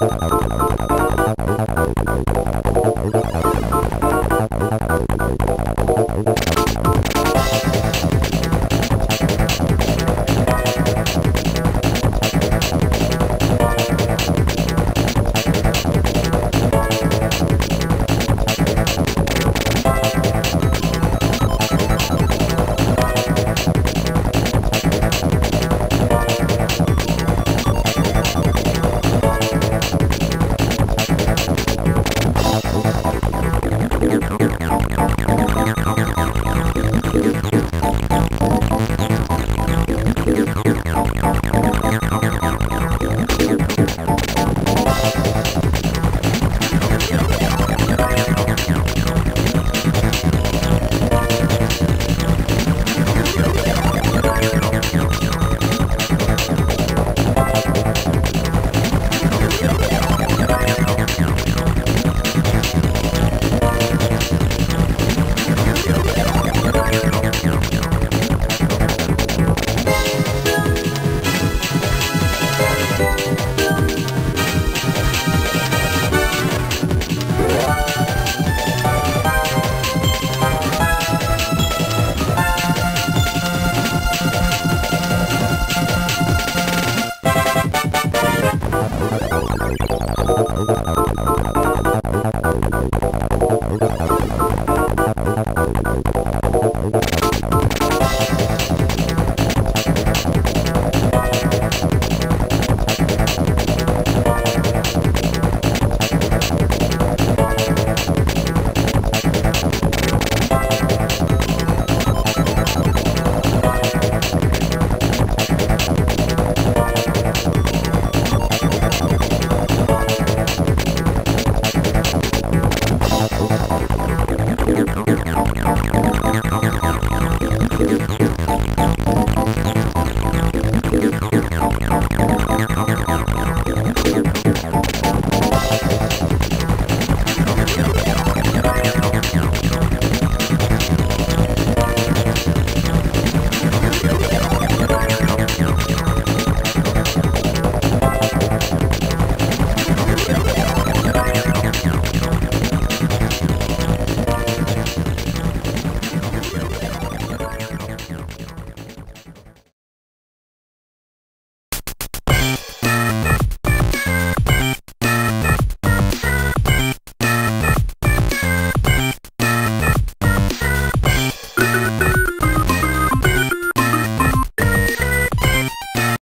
out.